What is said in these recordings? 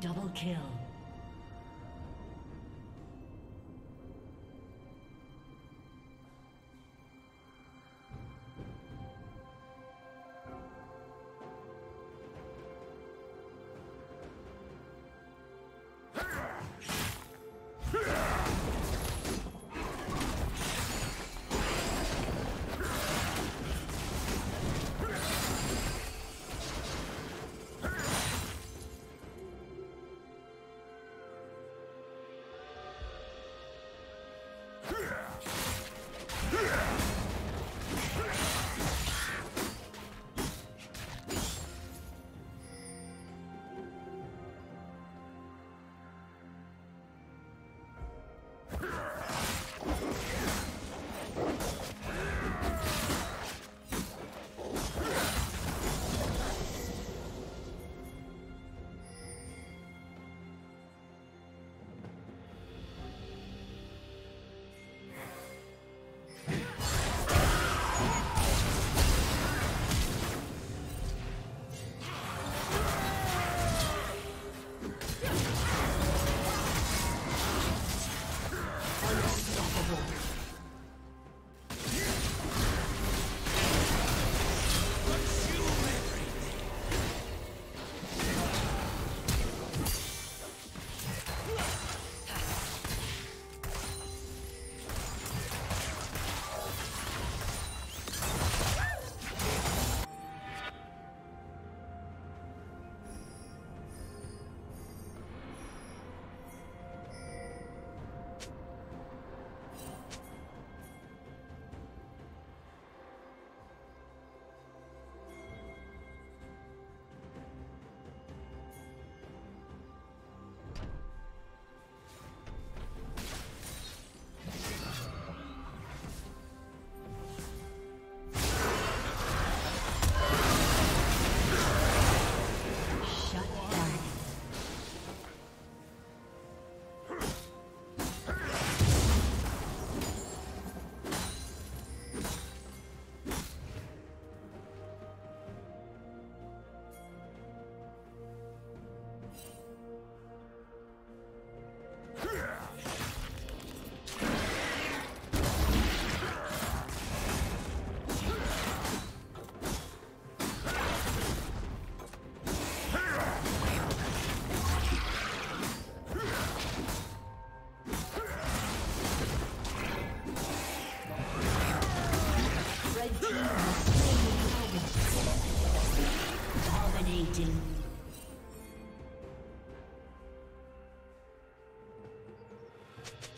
double kill. Dominating.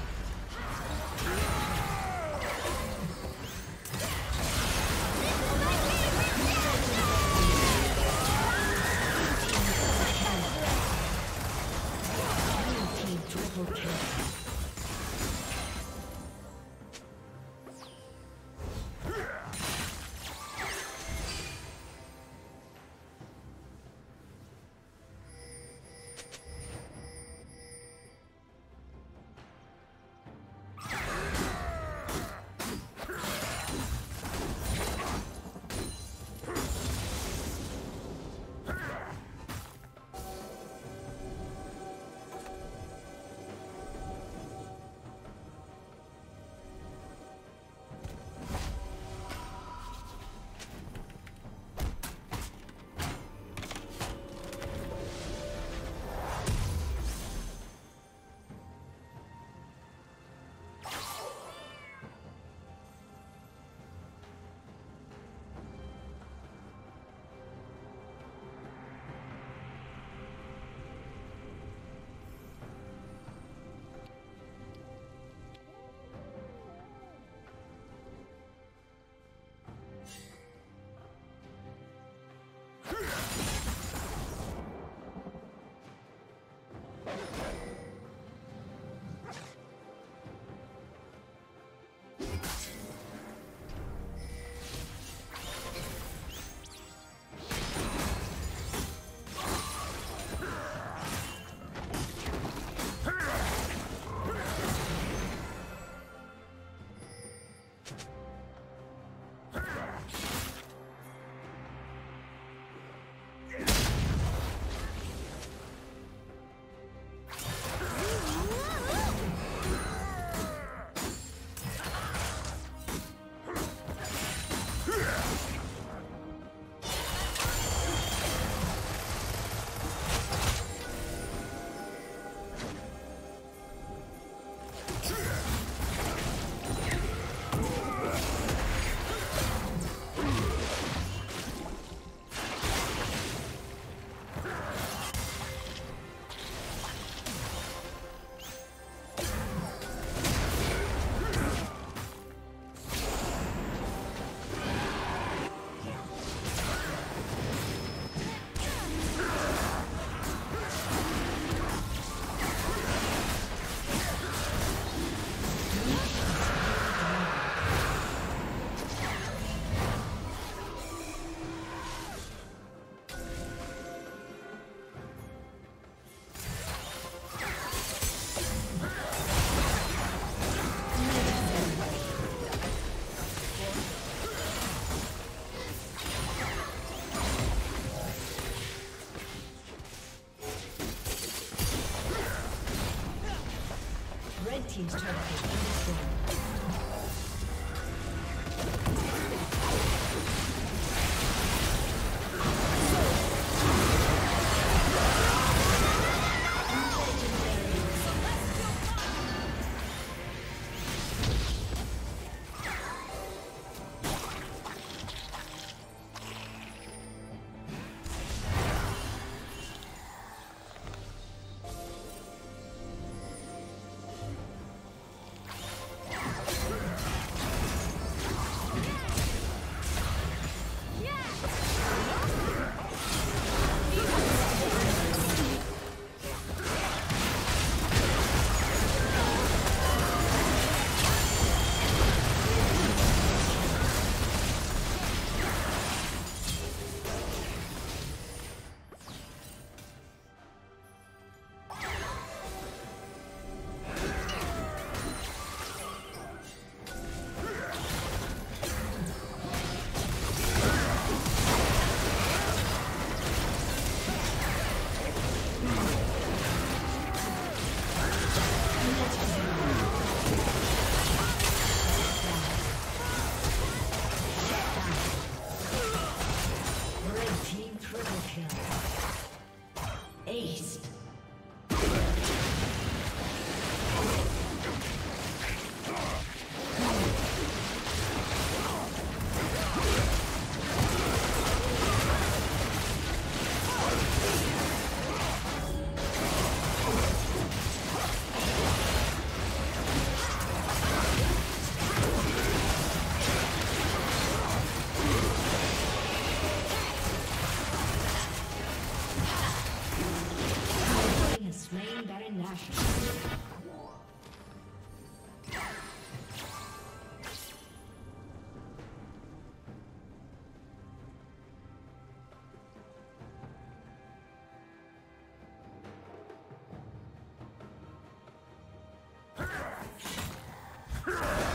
Destroyed.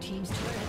Team's turret